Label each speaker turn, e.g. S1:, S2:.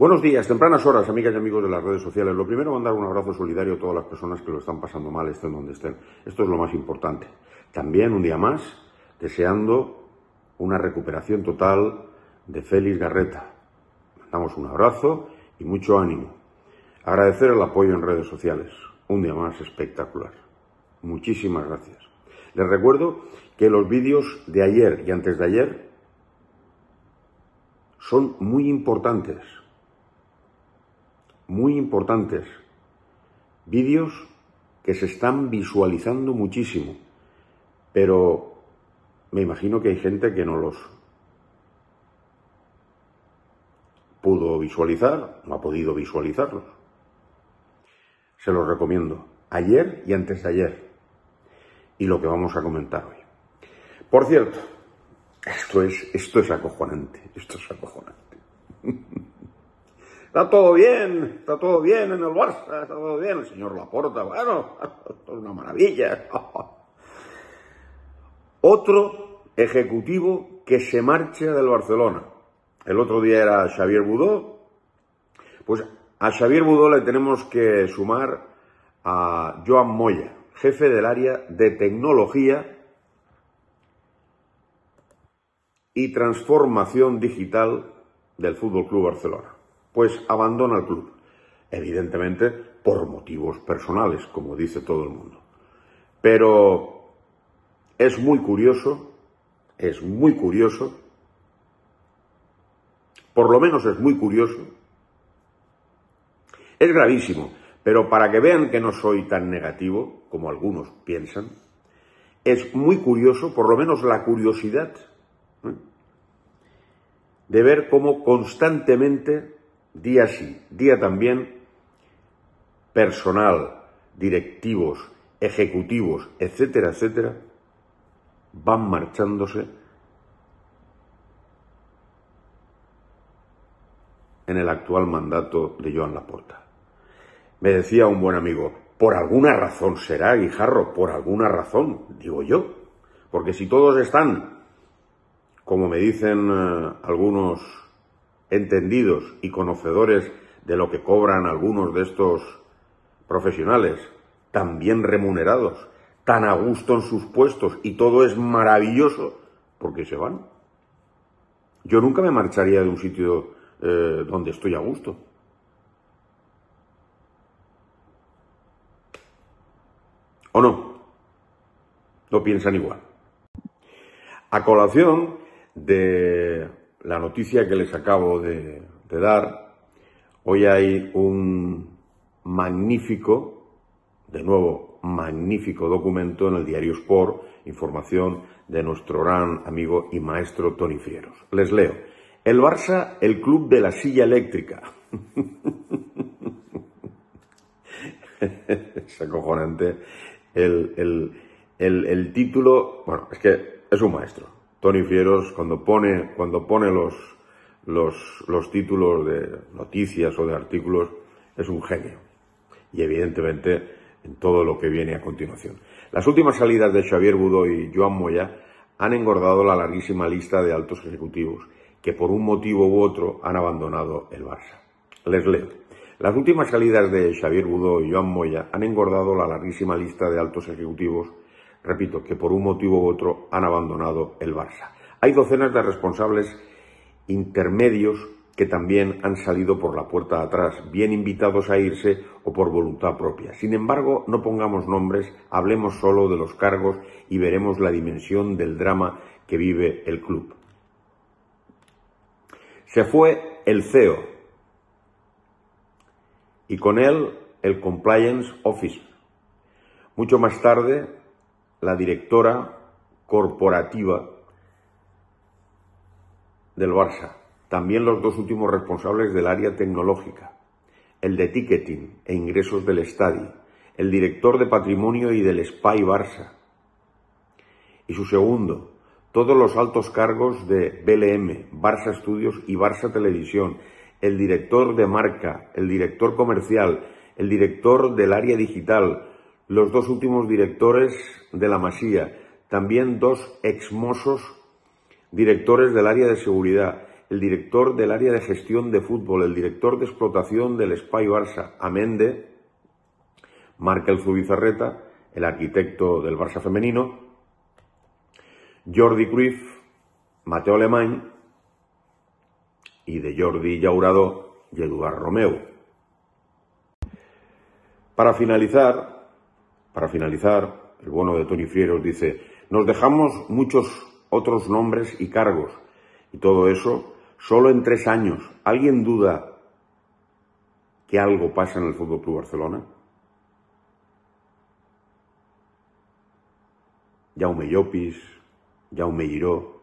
S1: Buenos días, tempranas horas, amigas y amigos de las redes sociales. Lo primero, mandar un abrazo solidario a todas las personas que lo están pasando mal, estén donde estén. Esto es lo más importante. También, un día más, deseando una recuperación total de Félix Garreta. Mandamos un abrazo y mucho ánimo. Agradecer el apoyo en redes sociales. Un día más espectacular. Muchísimas gracias. Les recuerdo que los vídeos de ayer y antes de ayer son muy importantes muy importantes, vídeos que se están visualizando muchísimo, pero me imagino que hay gente que no los pudo visualizar, no ha podido visualizarlos. Se los recomiendo, ayer y antes de ayer, y lo que vamos a comentar hoy. Por cierto, esto es, esto es acojonante, esto es acojonante. Está todo bien, está todo bien en el Barça, está todo bien. El señor Laporta, bueno, esto es una maravilla. Otro ejecutivo que se marcha del Barcelona. El otro día era Xavier Budó. Pues a Xavier Budó le tenemos que sumar a Joan Moya, jefe del área de tecnología y transformación digital del Fútbol Club Barcelona pues abandona el club. Evidentemente por motivos personales, como dice todo el mundo. Pero es muy curioso, es muy curioso, por lo menos es muy curioso, es gravísimo, pero para que vean que no soy tan negativo como algunos piensan, es muy curioso, por lo menos la curiosidad, ¿eh? de ver cómo constantemente día sí, día también, personal, directivos, ejecutivos, etcétera, etcétera, van marchándose en el actual mandato de Joan Laporta. Me decía un buen amigo, por alguna razón será, Guijarro, por alguna razón, digo yo, porque si todos están, como me dicen eh, algunos entendidos y conocedores de lo que cobran algunos de estos profesionales, tan bien remunerados, tan a gusto en sus puestos y todo es maravilloso, porque se van. Yo nunca me marcharía de un sitio eh, donde estoy a gusto. ¿O no? No piensan igual. A colación de la noticia que les acabo de, dar, hoy hay un magnífico, de nuevo, magnífico documento en el diario Sport, información de nuestro gran amigo y maestro Tony Fieros. Les leo. El Barça, el club de la silla eléctrica. es acojonante. El, el título, bueno, es que es un maestro. Tony Fieros, cuando pone, cuando pone los, los, los títulos de noticias o de artículos, es un genio. Y evidentemente en todo lo que viene a continuación. Las últimas salidas de Xavier Budó y Joan Moya han engordado la larguísima lista de altos ejecutivos que por un motivo u otro han abandonado el Barça. Les leo. Las últimas salidas de Xavier Budó y Joan Moya han engordado la larguísima lista de altos ejecutivos repito, que por un motivo u otro han abandonado el Barça. Hay docenas de responsables intermedios que también han salido por la puerta de atrás, bien invitados a irse o por voluntad propia. Sin embargo, no pongamos nombres, hablemos solo de los cargos y veremos la dimensión del drama que vive el club. Se fue el CEO y con él el Compliance Officer. Mucho más tarde, la directora corporativa del Barça, también los dos últimos responsables del área tecnológica, el de ticketing e ingresos del estadio, el director de patrimonio y del SPY Barça, y su segundo, todos los altos cargos de BLM, Barça Studios y Barça Televisión, el director de marca, el director comercial, el director del área digital, los dos últimos directores de la Masía, también dos exmosos directores del área de seguridad, el director del área de gestión de fútbol, el director de explotación del Spy Barça, Amende, Markel Zubizarreta, el arquitecto del Barça femenino, Jordi Cruyff, Mateo Alemany y de Jordi Llauradó y Eduard Romeu. Para finalizar, para finalizar, el bueno de Tony Frieros dice, nos dejamos muchos otros nombres y cargos y todo eso solo en tres años. ¿Alguien duda que algo pasa en el Fútbol Club Barcelona? Jaume Llopis, Jaume Giró,